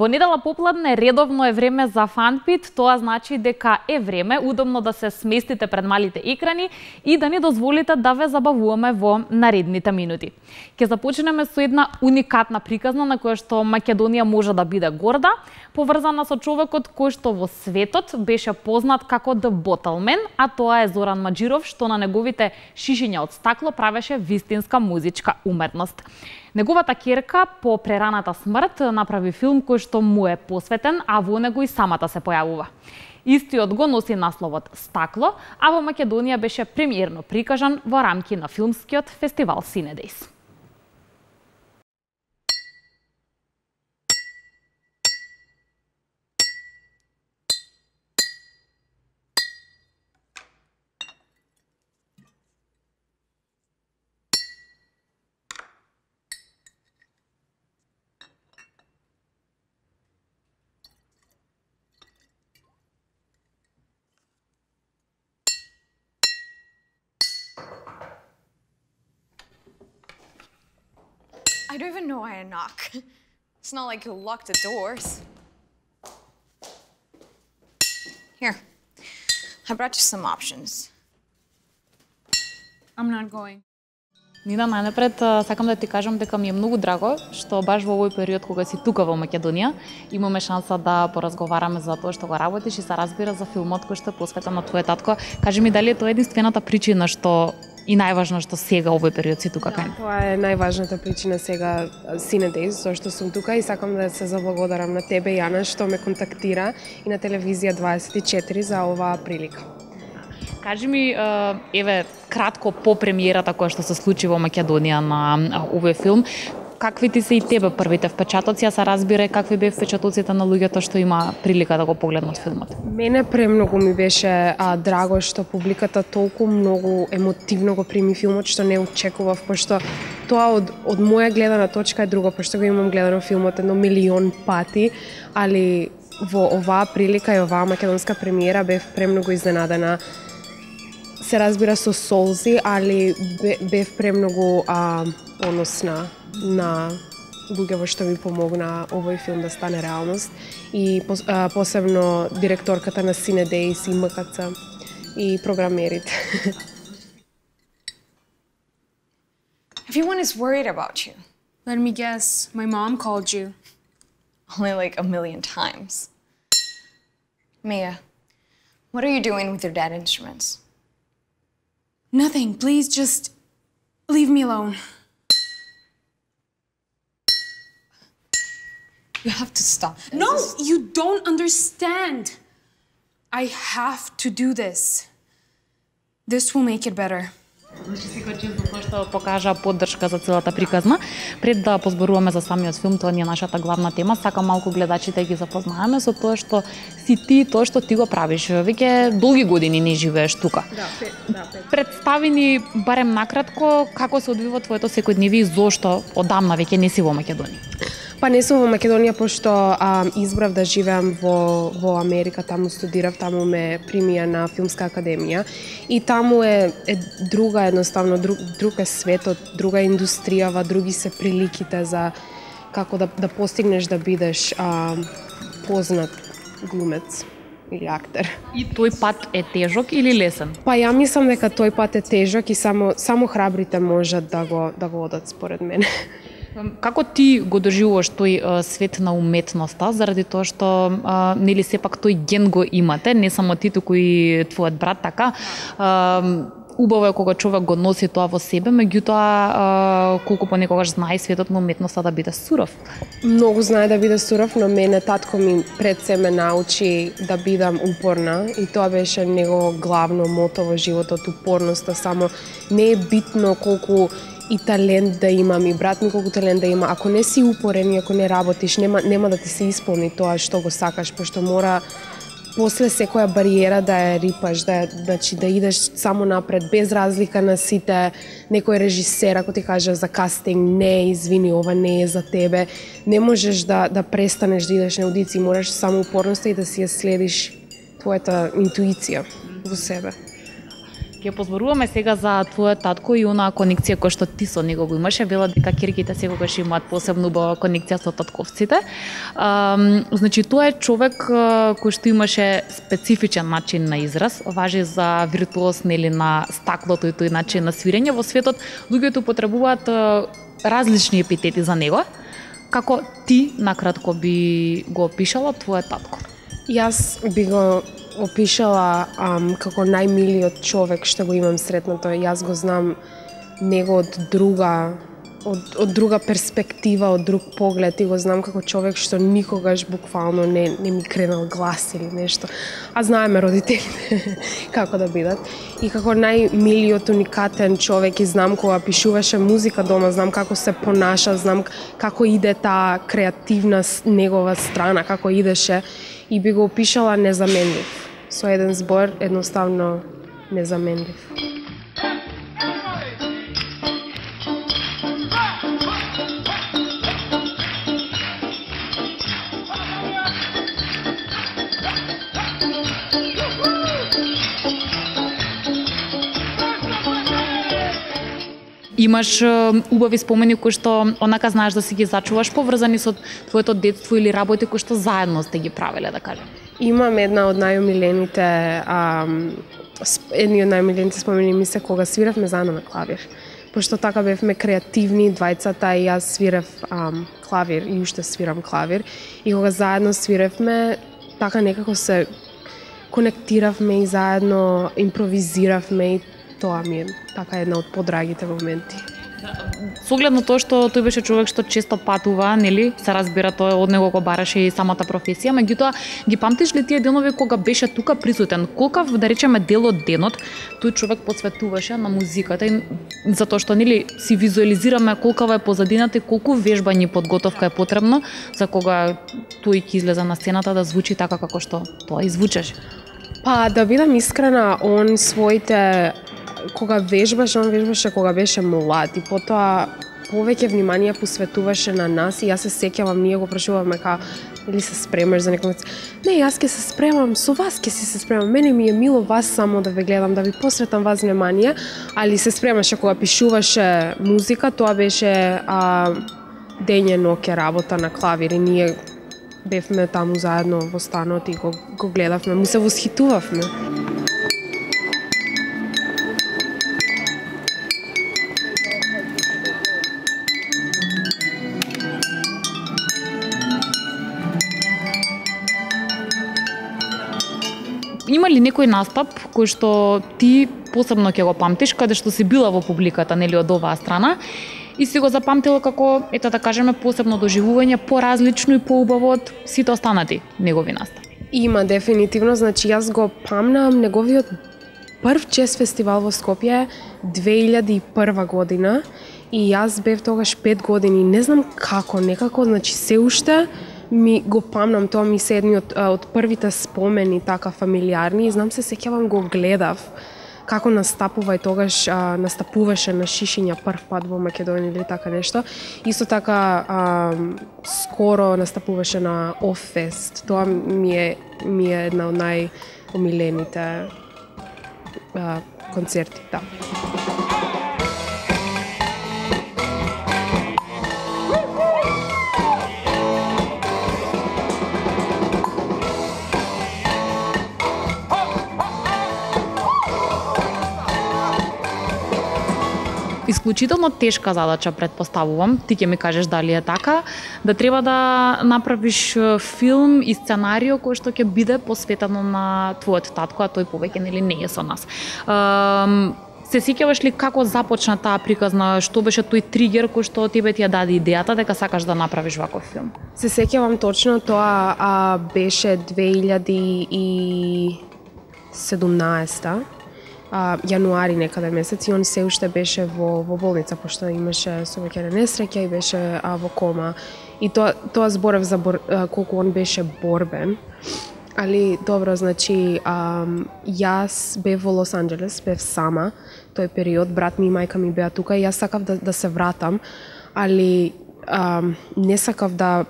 Во недела попладне редовно е време за фанпит, тоа значи дека е време удобно да се сместите пред малите екрани и да ни дозволите да ве забавуваме во наредните минути. Ке започнеме со една уникатна приказна на која што Македонија може да биде горда, поврзана со човекот кој што во светот беше познат како The Bottleman, а тоа е Зоран Маджиров што на неговите шишиња од стакло правеше вистинска музичка умерност. Неговата керка по прераната смрт направи филм кој што му е посветен, а во него и самата се појавува. Истиот го носи насловот Стакло, а во Македонија беше премиерно прикажан во рамки на филмскиот фестивал Синедейс. Why I knock. It's not like he'll lock the doors. Here, I brought you some options. I'm not going. Нина, најнапред сакам да ти кажам дека ми е многу драго што баш во овој период кога си тука во Македонија имаме шанса да поразговараме за тоа што го работиш и се разбира за филмот кој што е посветен на твојот татко. Кажи ми дали е тоа единствената причина што и најважно што сега овој период си тука кај. Тоа е најважната причина сега Синедейс, зашто сум тука и сакам да се заблагодарам на тебе Јана што ме контактира и на телевизија 24 за оваа прилика. Кажи ми, еве, кратко по премиерата која што се случи во Македонија на овој филм, какви ти се и тебе првите впечатоци, а се разбира какви бе впечатоците на луѓето што има прилика да го погледнат филмот? Мене премногу ми беше а, драго што публиката толку многу емотивно го прими филмот што не очекував, пошто тоа од, од моја гледана точка е друго, пошто го имам гледано филмот едно милион пати, али во оваа прилика и оваа македонска премиера бев премногу изненадена се разбира со солзи, али бев премногу а, поносна на луѓе во што ми помогна овој филм да стане реалност и а, посебно директорката на Сине Дейс и МКЦ и програмерите. Everyone is worried about you. Let me guess, my mom called you. Only like a million times. Mia, what are you doing with your dad instruments? Nothing, please just leave me alone. You have to stop. No, you don't understand. I have to do this. This will make it better. Значи секој час за тоа што покажа поддршка за целата приказна. Пред да позборуваме за самиот филм, тоа ни е нашата главна тема, сакам малку гледачите ги запознаеме со тоа што си ти, тоа што ти го правиш. Веќе долги години не живееш тука. Да, пет, да, пет. Представи ни барем накратко како се одвива твоето секојдневие и зошто одамна веќе не си во Македонија. Па не сум во Македонија пошто а, избрав да живеам во во Америка, таму студирав, таму ме примија на филмска академија и таму е, е друга едноставно друг, друг е светот, друга индустријава, други се приликите за како да да постигнеш да бидеш а, познат глумец или актер. И тој пат е тежок или лесен? Па ја мислам дека тој пат е тежок и само само храбрите можат да го да го одат според мене. Како ти го доживуваш тој свет на уметноста, заради тоа што а, нели сепак тој ген го имате, не само ти, туку и твојот брат така. А, убаво е кога човек го носи тоа во себе, меѓутоа колку понекогаш знае светот на уметноста да биде суров. Многу знае да биде суров, но мене татко ми пред се ме научи да бидам упорна и тоа беше негово главно мото во животот, упорноста, само не е битно колку и талент да имам и брат ми колку талент да има. Ако не си упорен и ако не работиш, нема нема да ти се исполни тоа што го сакаш, пошто мора после секоја бариера да ја рипаш, да значи да идеш само напред без разлика на сите некој режисер ако ти каже за кастинг не извини ова не е за тебе, не можеш да да престанеш да идеш на аудиции, мораш само упорноста и да си ја следиш твојата интуиција во себе. Ќе позборуваме сега за твојот татко и онаа конекција која што ти со него го имаше. Вела дека кирките секогаш имаат посебно убава конекција со татковците. А, значи тоа е човек кој што имаше специфичен начин на израз, важи за виртуоз нели на стаклото и тој начин на свирење во светот. Луѓето потребуваат различни епитети за него. Како ти накратко би го опишала твојот татко? Јас би го опишала ам, како најмилиот човек што го имам сретнато. Јас го знам него од друга од, од друга перспектива, од друг поглед и го знам како човек што никогаш буквално не, не ми кренал глас или нешто. А знаеме родителите како да бидат. И како најмилиот уникатен човек и знам кога пишуваше музика дома, знам како се понаша, знам како иде таа креативна негова страна, како идеше и би го опишала незаменлив. Со еден збор едноставно незаменлив. Имаш убави спомени кои што онака знаеш да си ги зачуваш поврзани со твоето детство или работи кои што заедно сте ги правеле, да кажем? Имам една од најомилените едни од најомилените спомени ми се кога свиравме заедно на клавир. Пошто така бевме креативни двајцата и јас свирав ам, клавир и уште свирам клавир и кога заедно свиревме така некако се конектиравме и заедно импровизиравме и тоа ми е така една од подрагите моменти. Со оглед на тоа што тој беше човек што често патува, нели, се разбира тоа од него го бараше и самата професија, меѓутоа ги памтиш ли тие денови кога беше тука присутен? Колкав да речеме дел од денот тој човек посветуваше на музиката и затоа што нели си визуализираме колкава е позадината и колку вежбање и подготовка е потребно за кога тој ќе излезе на сцената да звучи така како што тоа извучеше. Па да бидам искрена, он своите кога вежбаше, он вежбаше кога беше млад и потоа повеќе внимание посветуваше на нас и јас се сеќавам, ние го прашуваме ка или се спремаш за некој Не, јас ќе се спремам, со вас ќе си се спремам. Мене ми е мило вас само да ве гледам, да ви посветам вас внимание, али се спремаше кога пишуваше музика, тоа беше а, дење ноќе работа на клавир и ние бевме таму заедно во станот и го, го гледавме, му се восхитувавме. Или ли некој настап кој што ти посебно ќе го памтиш, каде што си била во публиката, нели од оваа страна, и си го запамтила како, ето да кажеме, посебно доживување, поразлично и поубаво од сите останати негови настапи? Има, дефинитивно. Значи, јас го памнам неговиот прв чест фестивал во Скопје 2001 година и јас бев тогаш 5 години. Не знам како, некако, значи се уште ми го памнам, тоа ми се едни од, од првите спомени така фамилиарни и знам се сеќавам го гледав како настапува и тогаш а, настапуваше на Шишиња прв пат во Македонија или така нешто. Исто така а, скоро настапуваше на Оффест. Тоа ми е ми е една од најомилените концерти, да. Исклучително тешка задача предпоставувам, ти ќе ми кажеш дали е така, да треба да направиш филм и сценарио кој што ќе биде посветено на твојот татко, а тој повеќе нели не е со нас. Um, се сеќаваш ли како започна таа приказна, што беше тој тригер кој што тебе ти ја даде идејата дека сакаш да направиш ваков филм? Се сеќавам точно тоа а, беше 2017 а, јануари некаде месец и он се уште беше во, во болница, пошто имаше сообраќајна несреќа и беше а, во кома. И тоа, тоа зборев за бор, а, колку он беше борбен. Али, добро, значи, а, јас бев во Лос Анджелес, бев сама тој период, брат ми и мајка ми беа тука и јас сакав да, да се вратам, али а, не сакав да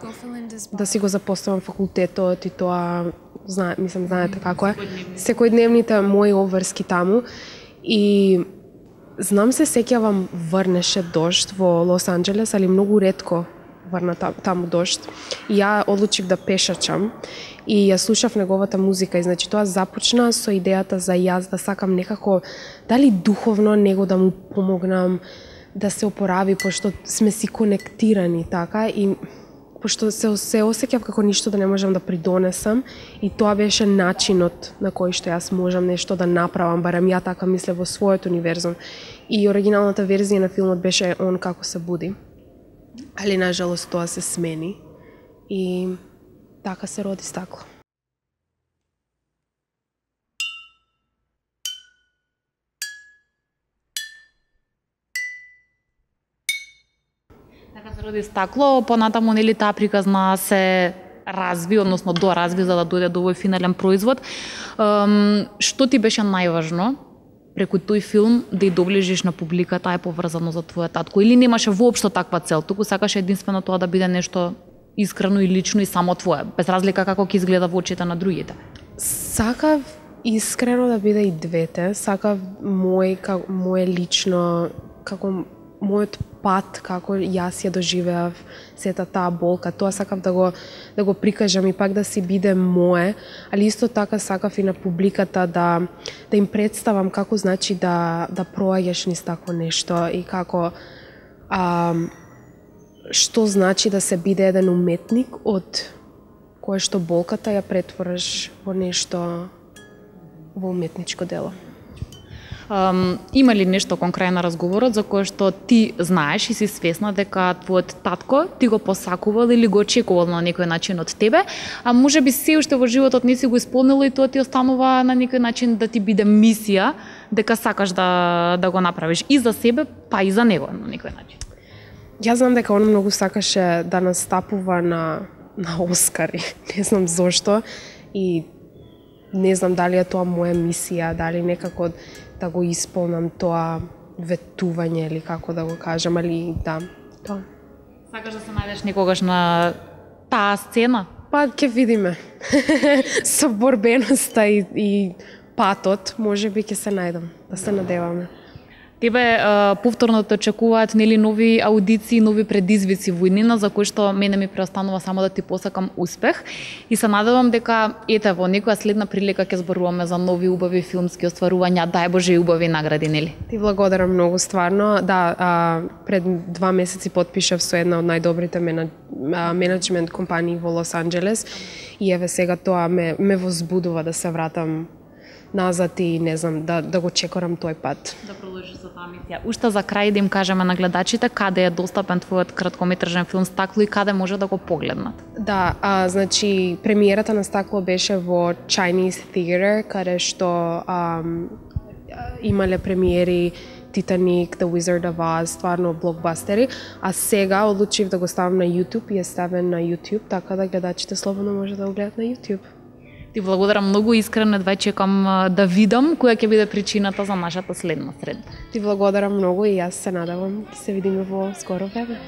да си го запоставам факултетот и тоа знае, мислам, знаете како е, секојдневните. Мои обврски таму. И знам се сеќавам врнеше дожд во Лос Анџелес, али многу ретко врна там, таму дожд. И ја одлучив да пешачам и ја слушав неговата музика. И значи тоа започна со идејата за јас да сакам некако дали духовно него да му помогнам да се опорави пошто сме си конектирани така? И пошто се се осеќав како ништо да не можам да придонесам и тоа беше начинот на кој што јас можам нешто да направам, барем ја така мислев во својот универзум. И оригиналната верзија на филмот беше он како се буди. Али на жалост тоа се смени и така се роди стакло. Така стакло, понатаму нели таа приказна се разви, односно доразви за да дојде до овој финален производ. Ем, што ти беше најважно преку тој филм да ја доближиш на публиката, е поврзано за твојот татко или немаше воопшто таква цел, туку сакаше единствено тоа да биде нешто искрено и лично и само твое, без разлика како ќе изгледа во очите на другите. Сакав искрено да биде и двете. Сакав мој, како, моje лично, како мојот пат, како јас ја доживеав сета таа болка. Тоа сакав да го, да го прикажам и пак да си биде мое, али исто така сакав и на публиката да, да им представам како значи да, да проаѓаш низ такво нешто и како а, што значи да се биде еден уметник од кое што болката ја претвораш во нешто во уметничко дело. Um, има ли нешто кон крај на разговорот за кое што ти знаеш и си свесна дека твојот татко ти го посакувал или го очекувал на некој начин од тебе, а може би се уште во животот не си го исполнила и тоа ти останува на некој начин да ти биде мисија дека сакаш да да го направиш и за себе, па и за него на некој начин. Јас знам дека он многу сакаше да настапува на на Оскари. Не знам зошто и не знам дали е тоа моја мисија, дали некако да го исполнам тоа ветување или како да го кажам, али да, тоа. Сакаш да се најдеш некогаш на таа сцена? Па ќе видиме. Со борбеноста и, и патот, може би ќе се најдам, да се надеваме. Тебе а, повторно те очекуваат нели нови аудиции, нови предизвици во иднина за кои што мене ми преостанува само да ти посакам успех и се надевам дека ете во некоја следна прилика ќе зборуваме за нови убави филмски остварувања, дај Боже и убави награди, нели? Ти благодарам многу стварно. Да, а, пред два месеци подпишав со една од најдобрите мена, а, менеджмент компании во Лос Анџелес и еве сега тоа ме, ме возбудува да се вратам назад и не знам да да го чекорам тој пат. Да продолжиш со таа мисија. Уште за крај да им кажеме на гледачите каде е достапен твојот краткометражен филм Стакло и каде може да го погледнат. Да, а, значи премиерата на Стакло беше во Chinese Theater, каде што ам, имале премиери Titanic, The Wizard of Oz, стварно блокбастери, а сега одлучив да го ставам на YouTube и е ставен на YouTube, така да гледачите слободно може да го гледат на YouTube. Ти благодарам многу искрено, едва чекам да видам која ќе биде причината за нашата следна среда. Ти благодарам многу и јас се надавам ќе се видиме во скоро време.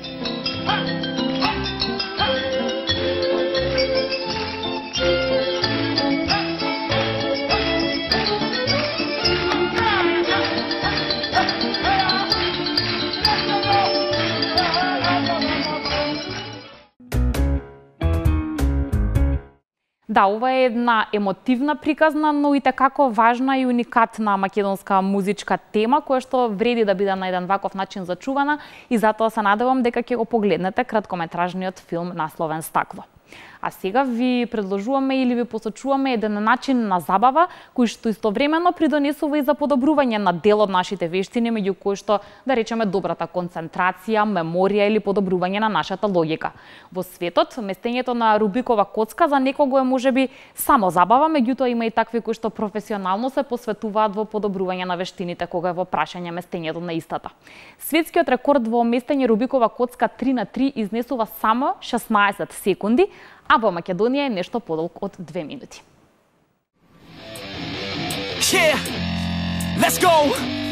Да, ова е една емотивна приказна, но и како важна и уникатна македонска музичка тема, која што вреди да биде на еден ваков начин зачувана и затоа се надевам дека ќе го погледнете краткометражниот филм насловен Стакло. А сега ви предложуваме или ви посочуваме еден начин на забава кој што истовремено придонесува и за подобрување на дел од нашите вештини, меѓу кои што да речеме добрата концентрација, меморија или подобрување на нашата логика. Во светот, местењето на Рубикова коцка за некого е можеби само забава, меѓутоа има и такви кои што професионално се посветуваат во подобрување на вештините кога е во прашање местењето на истата. Светскиот рекорд во местење Рубикова коцка 3 на 3 изнесува само 16 секунди, а во Македонија е нешто подолг од две минути. Yeah, let's go.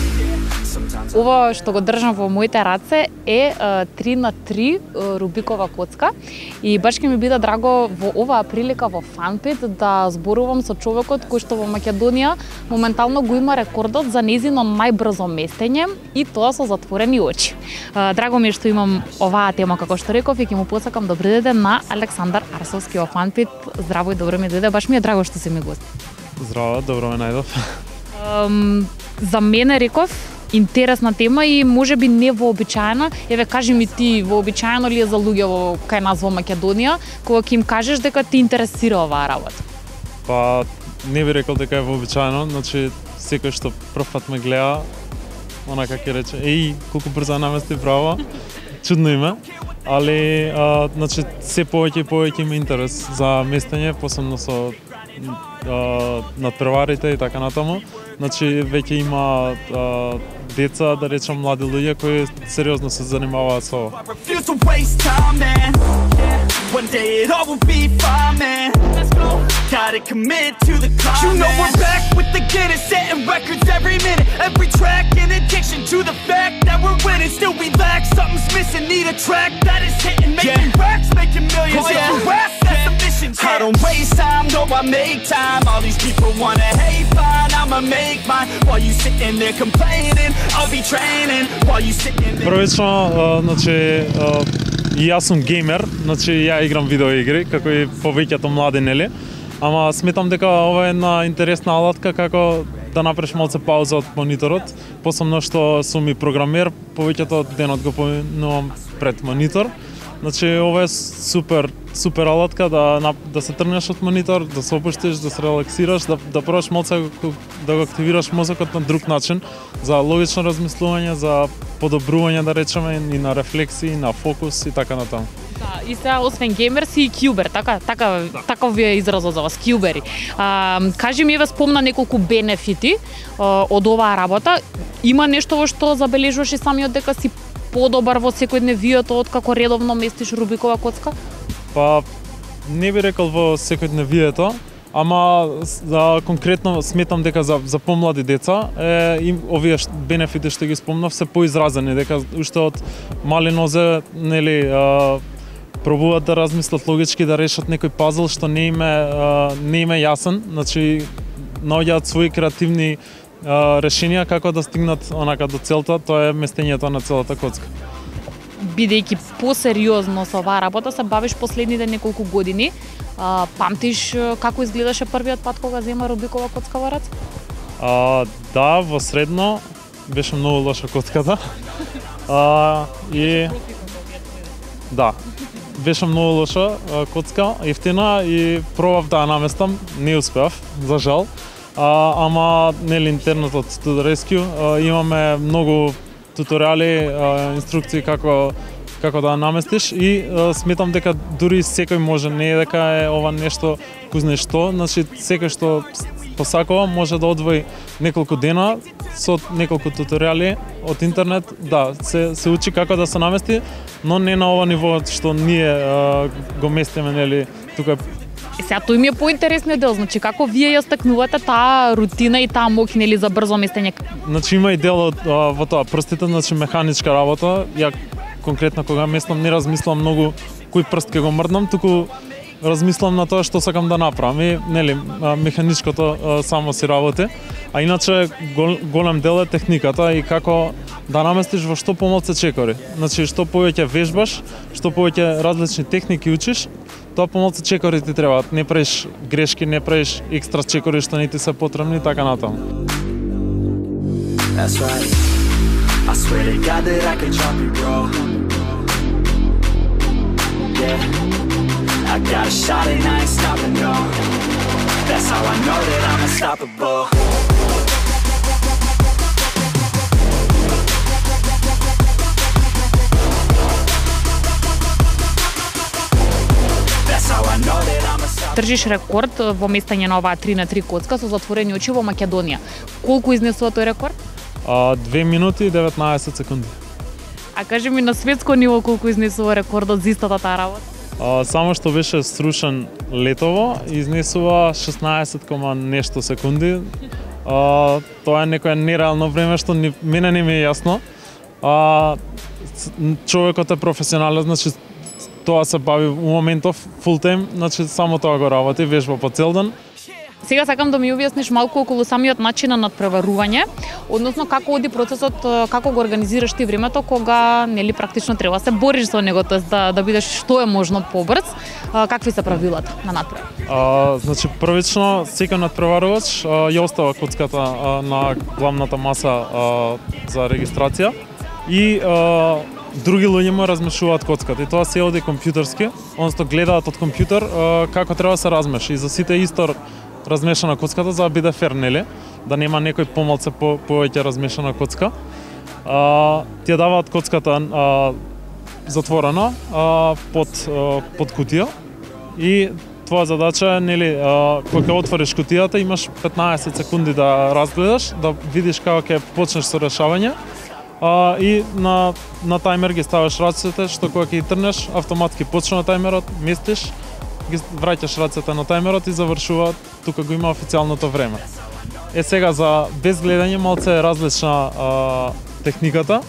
Ова што го држам во моите раце е 3 на 3 Рубикова коцка и баш ќе ми биде драго во оваа прилика во Фанпит да зборувам со човекот кој што во Македонија моментално го има рекордот за незино најбрзо местење и тоа со затворени очи. Драго ми е што имам оваа тема како што реков и ќе му посакам добри ден на Александар Арсовски во Фанпит. Здраво и добро ми дојде, баш ми е драго што си ми гост. Здраво, добро ме најдов. Ем, за мене реков интересна тема и може би невообичаена. Еве кажи ми ти, вообичаено ли е за луѓе во кај нас во Македонија, кога ќе им кажеш дека ти интересира оваа работа? Па не би рекол дека е вообичаено, значи секој што прв пат ме гледа, онака ќе рече, еј, колку брзо намести право, чудно име, али а, значи се повеќе и повеќе има интерес за местење, посебно со надпреварите и така натаму. Значи веќе има а, деца, да речам млади луѓе кои сериозно се занимаваат со ова. Yeah. Gotta commit to the climb. You know we're back with the Guinness, setting records every minute, every track. In addiction to the fact that we're winning, still we lack something's missing. Need a track that is hitting, making racks, making don't waste time, no, I make time. All these people wanna hate, fine. I'ma make mine while you sitting there complaining. I'll be training while you sitting there. Првично, значи, и јас сум геймер, значи ја играм видеоигри, како и повеќето млади, нели? Ама сметам дека ова е една интересна алатка како да направиш малце пауза од мониторот, посебно што сум и програмер, повеќето денот го поминувам пред монитор. Значи ова е супер супер алатка да да се тргнеш од монитор, да се опуштиш, да се релаксираш, да да пробаш малце да го- да активираш мозокот на друг начин за логично размислување, за подобрување да речеме и на рефлексии, на фокус и така натаму. Да, и сега освен геймер си и кјубер, така така таков ви е изразот за вас кјубери. А, кажи ми еве спомна неколку бенефити а, од оваа работа. Има нешто во што забележуваш и самиот дека си подобар во секојдневието од како редовно местиш Рубикова коцка? Па не би рекол во секојдневието, ама за конкретно сметам дека за за помлади деца е им овие бенефити што ги спомнав се поизразени дека уште од мали нозе нели а, пробуваат да размислат логички да решат некој пазл што не им е а, не им е јасен, значи наоѓаат свои креативни решенија како да стигнат онака до целта, тоа е местењето на целата коцка. бидејќи посериозно со оваа работа се бавиш последните неколку години. А, памтиш како изгледаше првиот пат кога зема Рубикова коцка во раце? А, да, во средно беше многу лоша котката. А, и да, беше многу лоша коцка, ефтина и пробав да ја наместам, не успеав, за жал. А, ама нели интернетот од Studio rescue, а, имаме многу туторијали, а, инструкции како како да наместиш и а, сметам дека дури секој може, не е дека е ова нешто кузне што, значи секој што посакува може да одвои неколку дена со неколку туторијали од интернет, да, се се учи како да се намести, но не на ова ниво што ние а, го местиме нели тука Е сега тој ми е поинтересниот дел, значи како вие ја стекнувате таа рутина и таа моќ нели за брзо местење? Значи има и дел од а, во тоа прстите, значи механичка работа. Ја конкретно кога местам не размислам многу кој прст ќе го мрднам, туку размислам на тоа што сакам да направам и нели механичкото само си работи. А иначе гол, голем дел е техниката и како да наместиш во што помалце чекори. Значи што повеќе вежбаш, што повеќе различни техники учиш, тоа помалку чекори ти требаат. Не правиш грешки, не правиш екстра чекори што не ти се потребни и така натаму. That's right. I swear to God that I could drop you, bro. Yeah. I got a shot and I ain't stopping, no. That's how I know that I'm unstoppable. Држиш рекорд во местење на оваа 3 на 3 коцка со затворени очи во Македонија. Колку изнесува тој рекорд? А, 2 минути и 19 секунди. А кажи ми на светско ниво колку изнесува рекордот за истата таа работа? А, само што беше срушен летово, изнесува 16, кома нешто секунди. А, тоа е некое нереално време што ни, мене не ми е јасно. А, човекот е професионален, значи тоа се бави у моментов фул тайм, значи само тоа го работи, вежба по цел ден. Сега сакам да ми објасниш малку околу самиот начин на надпреварување, односно како оди процесот, како го организираш ти времето кога нели практично треба да се бориш со него, тоест да да бидеш што е можно побрз. Какви се правилата на надпревар? А, значи првично секој надпреварувач ја остава коцката а, на главната маса а, за регистрација и а, други луѓе му размешуваат коцката и тоа се оди компјутерски, односно гледаат од компјутер како треба да се размеши и за сите исто размешана коцката за да биде фер, нели? Да нема некој помалце по повеќе размешана коцка. А, ти ја даваат коцката а, затворена а, под а, под кутија и твоја задача е нели а, кога ќе отвориш кутијата имаш 15 секунди да разгледаш, да видиш како ќе почнеш со решавање. А, и на на тајмер ги ставаш рацете што кога ќе ги трнеш автоматски на тајмерот, мислиш, ги враќаш рацете на тајмерот и завршува тука го има официјалното време. Е сега за без гледање малце е различна а, техниката,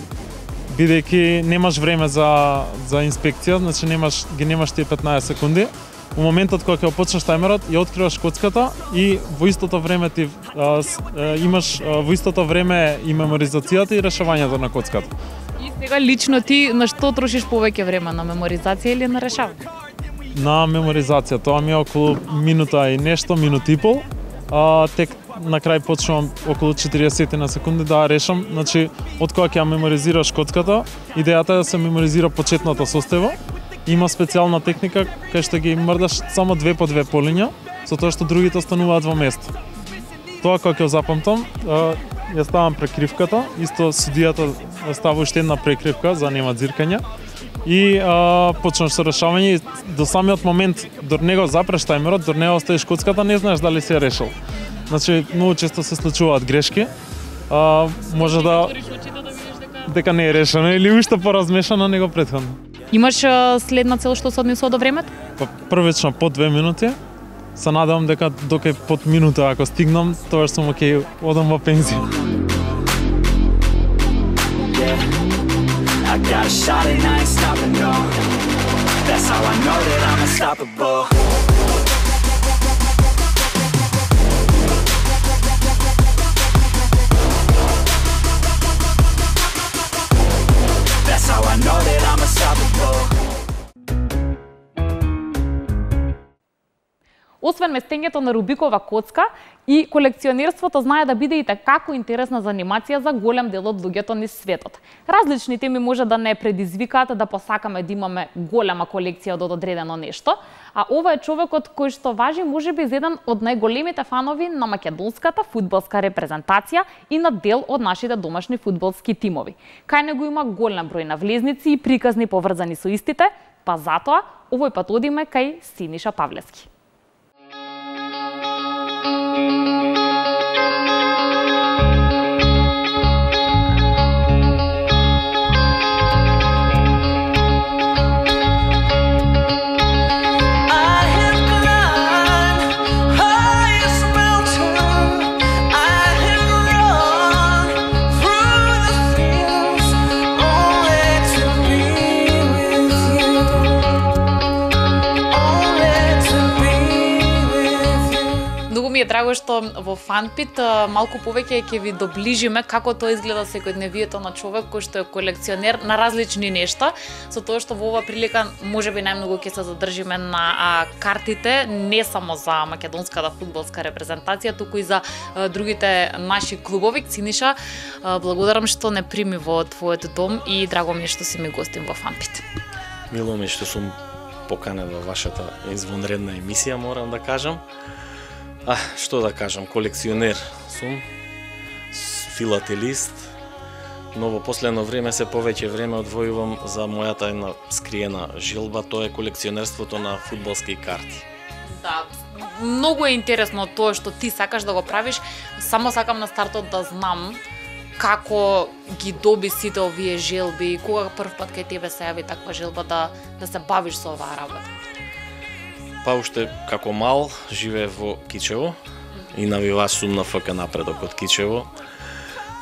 бидејќи немаш време за за инспекција, значи немаш ги немаш тие 15 секунди. У моментот кога ќе го почнеш тајмерот, ја откриваш коцката и во истото време ти а, с, а, имаш а, во истото време и меморизацијата и решавањето на коцката. И сега лично ти на што трошиш повеќе време на меморизација или на решавање? На меморизација тоа ми е околу минута и нешто, минута и пол. А, тек на крај почнувам околу 40 на секунди да решам. Значи, од кога ќе меморизираш коцката, идејата е да се меморизира почетната состава. Има специјална техника кај што ги мрдаш само две по две полиња, со тоа што другите остануваат во место. Тоа кога ќе запамтам, ја ставам прекривката, исто судијата става уште една прекривка за нема дзиркање и а, почнеш со решавање и до самиот момент до него запреш тајмерот, до него оставиш коцката, не знаеш дали си ја решил. Значи, многу често се случуваат грешки. А, може да дека не е решено или уште поразмешано него претходно. Имаш следна цел што се однесува до времето? Па првично по две минути. Се надевам дека доке под минута ако стигнам, тоа што сум окей, одам во пензија. I got a shot and I ain't stopping, no That's how I know that I'm unstoppable Освен местењето на Рубикова коцка, и колекционерството знае да биде и како интересна занимација за голем дел од луѓето низ светот. Различни теми може да не предизвикаат да посакаме да имаме голема колекција од одредено нешто, а ова е човекот кој што важи можеби за еден од најголемите фанови на македонската фудбалска репрезентација и на дел од нашите домашни фудбалски тимови. Кај него има голем број на влезници и приказни поврзани со истите, па затоа овој пат одиме кај Синиша Павлевски. Ми е драго што во Фанпит малку повеќе ќе ви доближиме како тоа изгледа секојдневието на човек кој што е колекционер на различни нешта, со тоа што во ова прилика можеби најмногу ќе се задржиме на а, картите не само за македонската фудбалска репрезентација, туку и за а, другите наши клубови. Циниша, а, благодарам што не прими во твојот дом и драго ми е што си ми гостин во Фанпит. Мило ми е што сум поканен во вашата извонредна емисија, морам да кажам. А, што да кажам, колекционер сум, филателист, но во последно време се повеќе време одвојувам за мојата една скриена жилба, тоа е колекционерството на фудбалски карти. Да, многу е интересно тоа што ти сакаш да го правиш. Само сакам на стартот да знам како ги доби сите овие желби, кога прв пат кај тебе се јави таква желба да да се бавиш со оваа работа? Па уште како мал живее во Кичево и навиваш сум на ФК напредок од Кичево.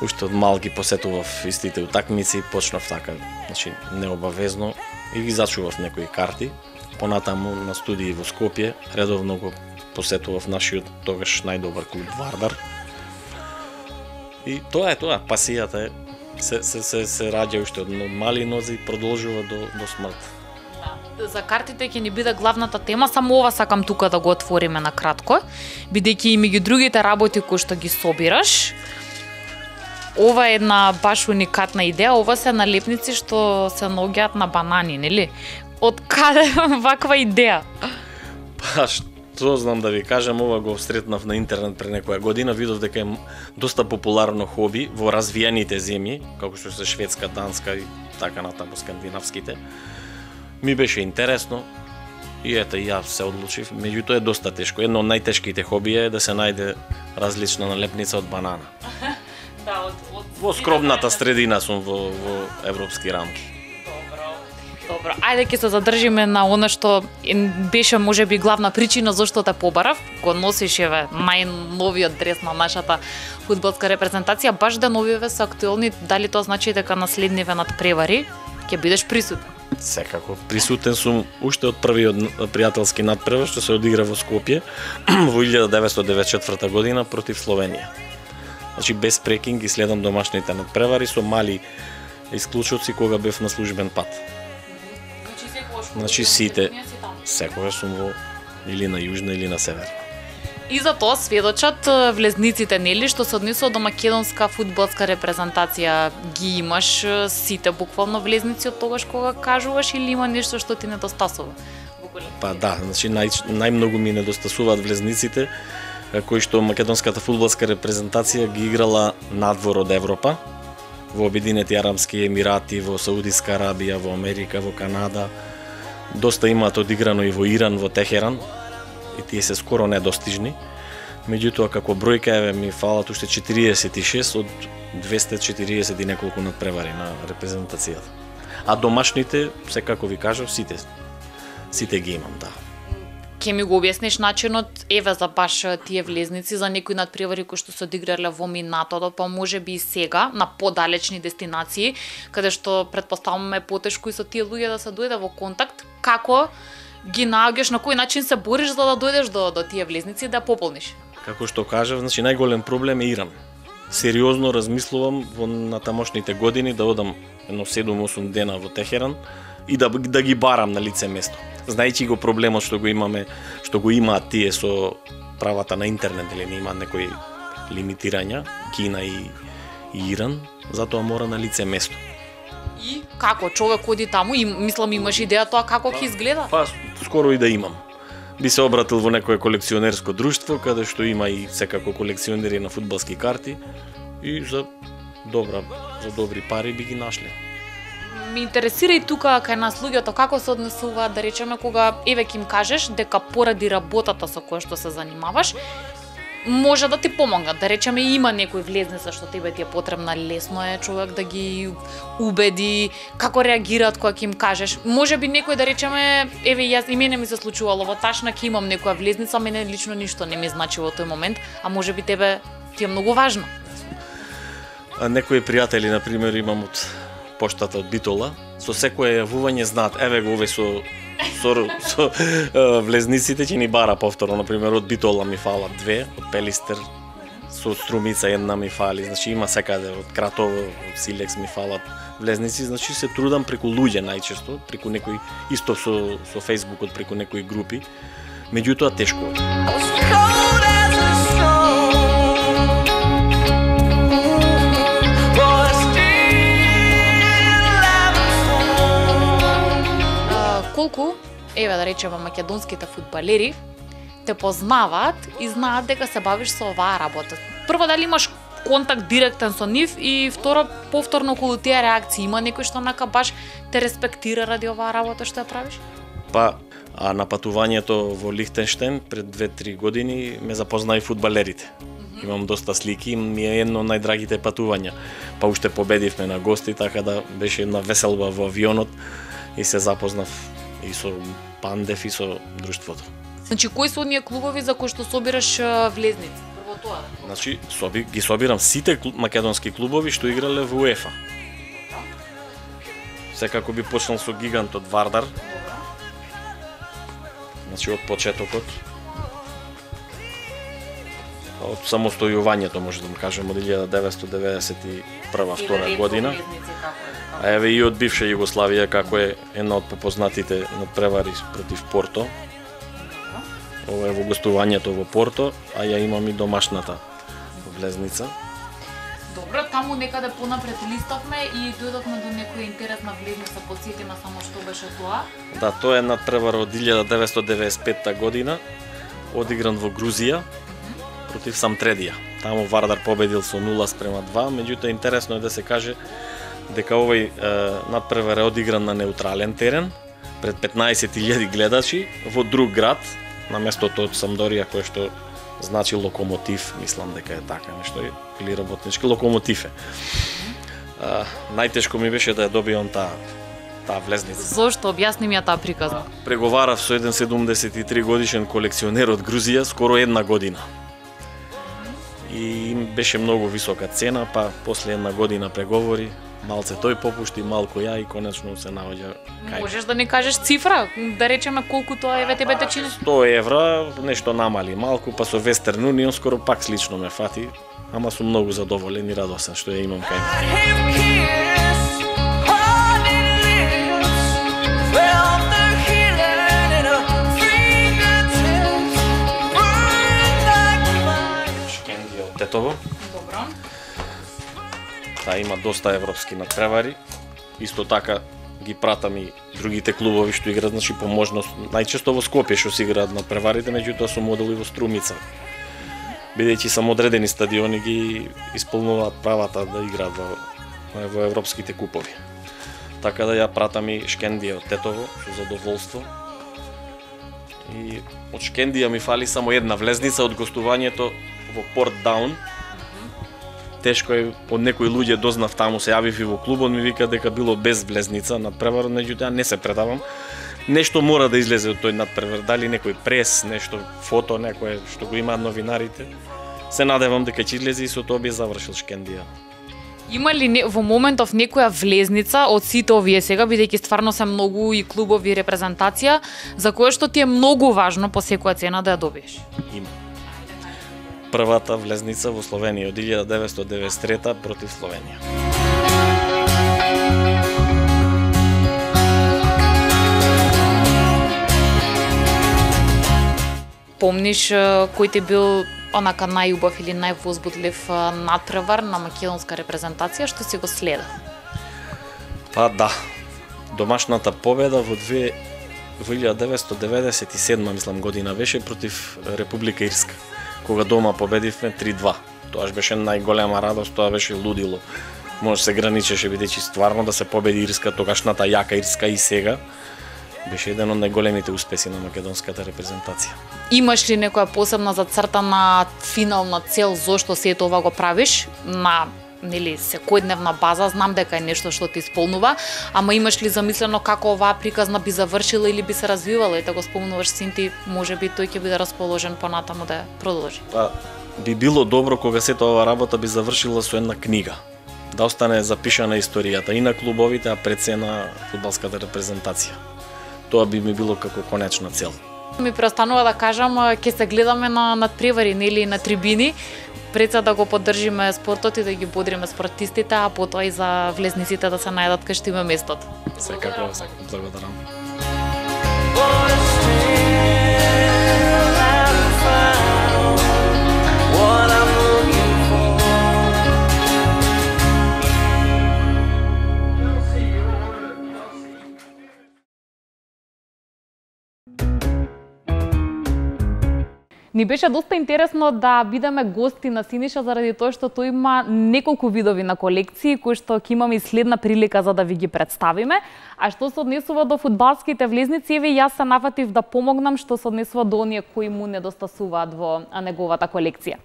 Уште од мал ги посетував истите утакмици, почнав така, значи необавезно и ги зачував некои карти. Понатаму на студии во Скопје, редовно го посетував нашиот тогаш најдобар клуб Вардар. И тоа е тоа, пасијата е се се се, се раѓа уште од мали нози и продолжува до до смрт. За картите ќе ни биде главната тема, само ова сакам тука да го отвориме на кратко, бидејќи и меѓу другите работи кои што ги собираш, ова е една баш уникатна идеја, ова се налепници што се наоѓаат на банани, нели? Од каде ваква идеја? Па што знам да ви кажам, ова го сретнав на интернет пред некоја година, видов дека е доста популарно хоби во развиените земји, како што се Шведска, Данска и така натаму скандинавските. Ми беше интересно и ете и јас се одлучив, меѓутоа е доста тешко. Едно од најтешките хобија е да се најде различна налепница од банана. Да, од, од... Во скромната средина сум во, во европски рамки. Добро, ајде ќе се задржиме на она што беше можеби главна причина зашто те побарав. Го носиш еве најновиот дрес на нашата фудбалска репрезентација, баш деновиве се актуелни, дали тоа значи дека наследниве над превари ќе бидеш присутен? Секако присутен сум уште од првиот пријателски надпревар што се одигра во Скопје во 1994 година против Словенија. Значи без прекинг ги следам домашните надпревари со мали исклучоци кога бев на службен пат. Значи сите секогаш сум во или на јужна или на север. И за тоа сведочат влезниците, нели, што се однесува до македонска фудбалска репрезентација. Ги имаш сите буквално влезници од тогаш кога кажуваш или има нешто што ти недостасува? Па да, значи нај, најмногу ми недостасуваат влезниците кои што македонската фудбалска репрезентација ги играла надвор од Европа, во Обединети Арабски Емирати, во Саудиска Арабија, во Америка, во Канада. Доста имаат одиграно и во Иран, во Техеран, и тие се скоро недостижни. Меѓутоа, како бројка, еве, ми фалат уште 46 од 240 и неколку надпревари на репрезентацијата. А домашните, секако ви кажав, сите сите ги имам, да. Ке ми го објасниш начинот, еве за баш тие влезници, за некои надпревари кои што се одиграле во минатото, па може би и сега, на подалечни дестинации, каде што предпоставуваме потешко и со тие луѓе да се дојде во контакт, како ги наоѓаш, на кој начин се бориш за да дојдеш до, до тие влезници да пополниш? Како што кажав, значи најголем проблем е Иран. Сериозно размислувам во натамошните години да одам едно 7-8 дена во Техеран и да да ги барам на лице место. Знаејќи го проблемот што го имаме, што го имаат тие со правата на интернет или не имаат некои лимитирања, Кина и, и Иран, затоа мора на лице место. И како човек оди таму и мислам имаш идеја тоа како ќе изгледа? Па скоро и да имам. Би се обратил во некое колекционерско друштво каде што има и секако колекционери на фудбалски карти и за добра за добри пари би ги нашле. Ме интересира и тука кај нас луѓето како се однесуваат, да речеме, кога еве ќе им кажеш дека поради работата со која што се занимаваш, може да ти помогнат. Да речеме има некој влезница што тебе ти е потребна, лесно е човек да ги убеди, како реагираат кога ќе им кажеш. Може би некој да речеме, еве јас и мене ми се случувало во ташна ќе имам некоја влезница, мене лично ништо не ми значи во тој момент, а може би тебе ти е многу важно. А некои пријатели, на пример, имам од поштата од Битола, со секое јавување знаат, еве го овој со со, со влезниците ќе ни бара повторно, на пример од Битола ми фала две, од Пелистер со Струмица една ми фали, значи има секаде од Кратово, од Силекс ми фалат влезници, значи се трудам преку луѓе најчесто, преку некои исто со со фејсбукот, преку некои групи. Меѓутоа тешко е. Еве да речеме македонските фудбалери, те познаваат и знаат дека се бавиш со оваа работа. Прво дали имаш контакт директен со нив и второ повторно околу тие реакции има некој што нака баш те респектира ради оваа работа што ја правиш? Па, а на патувањето во Лихтенштейн пред 2-3 години ме запознаа и фудбалерите. Имам доста слики, ми е едно од најдрагите патувања. Па уште победивме на гости, така да беше една веселба во авионот и се запознав и со Пандев и со друштвото. Значи, кои се оние клубови за кои што собираш влезници? Прво тоа. Значи, соби, ги собирам сите клуб, македонски клубови што играле во УЕФА. Секако би почнал со гигантот Вардар. Значи, од почетокот. Од самостојувањето, може да му кажем, од 1991-2 година. А еве и од бивша Југославија, како е една од попознатите надпревари против Порто. Ова е во гостувањето во Порто, а ја имам и домашната влезница. Добро, таму некаде понапред листавме и дојдовме до некоја интересна влезница, подсети ме само што беше тоа. Да, тоа е надпревар од 1995 година, одигран во Грузија против Самтредија. Таму Вардар победил со 0 спрема 2, меѓутоа интересно е да се каже дека овој е, надпревар е одигран на неутрален терен пред 15.000 гледачи во друг град на местото од Самдорија кој што значи локомотив, мислам дека е така нешто или работнички локомотив е. А, најтешко ми беше да ја добиам таа таа влезница. Зошто? Објасни ми ја таа приказна. Преговарав со еден 73 годишен колекционер од Грузија скоро една година. И им беше многу висока цена, па после една година преговори, малце тој попушти, малку ја и конечно се наоѓа кај. Можеш да ни кажеш цифра? Да речеме колку тоа еве тебе те чини? 100 евра, нешто намали малку, па со Western Union скоро пак слично ме фати, ама сум многу задоволен и радосен што ја имам кај мене. Шкендија од Тетово. Та има доста европски надпревари. Исто така ги пратам и другите клубови што играат, значи по можност, најчесто во Скопје што се играат надпреварите, меѓутоа сум одел и во Струмица. Бидејќи само одредени стадиони ги исполнуваат правата да играат во, во европските купови. Така да ја пратам и Шкендија од Тетово со задоволство. И од Шкендија ми фали само една влезница од гостувањето во Порт Даун, тешко е од некои луѓе дознав таму се јавив и во клубот ми вика дека било без влезница надпревар, меѓутоа не се предавам. Нешто мора да излезе од тој надпревар, дали некој прес, нешто фото, некое што го имаат новинарите. Се надевам дека ќе излезе и со тоа би завршил Шкендија. Има ли не, во моментов некоја влезница од сите овие сега, бидејќи стварно се многу и клубови и репрезентација, за кое што ти е многу важно по секоја цена да ја добиеш? Има. Првата влезница во Словенија од 1993 против Словенија. Помниш кој ти бил онака најубав или највозбудлив е, надпревар на македонска репрезентација што си го следа? Па да, домашната победа во две во 1997 мислам година беше против Република Ирска, кога дома победивме 3-2. тоа беше најголема радост, тоа беше лудило. Може да се граничеше бидејќи стварно да се победи Ирска, тогашната јака Ирска и сега беше еден од најголемите успеси на македонската репрезентација. Имаш ли некоја посебна зацртана финална цел зошто се ова го правиш на нели секојдневна база, знам дека е нешто што те исполнува, ама имаш ли замислено како оваа приказна би завршила или би се развивала и да го спомнуваш синти можеби може би тој ќе биде расположен понатаму да продолжи. Па, би било добро кога сета оваа работа би завршила со една книга. Да остане запишана историјата и на клубовите, а пред се на фудбалската репрезентација. Тоа би ми било како конечна цел. Ми преостанува да кажам, ќе се гледаме на надпревари, нели на трибини, пред да го поддржиме спортот и да ги бодриме спортистите, а потоа и за влезниците да се најдат кај што има местот. Секако, секако благодарам. Ни беше доста интересно да бидеме гости на Синиша заради тоа што тој има неколку видови на колекции кои што ќе имаме и следна прилика за да ви ги представиме. А што се однесува до фудбалските влезници, еве јас се нафатив да помогнам што се однесува до оние кои му недостасуваат во неговата колекција.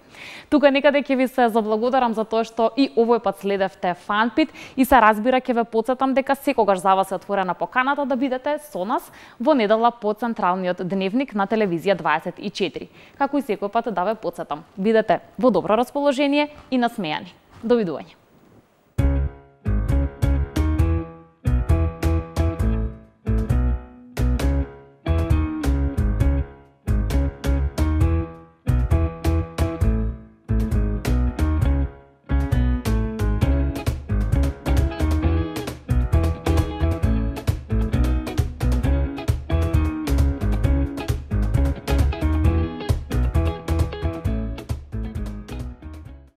Тука некаде ќе ви се заблагодарам за тоа што и овој пат следевте Фанпит и се разбира ќе ве подсетам дека секогаш за вас е отворена поканата да бидете со нас во недела по Централниот дневник на телевизија 24 како и секој пат да ве подсетам. Бидете во добро расположение и насмејани. Довидување.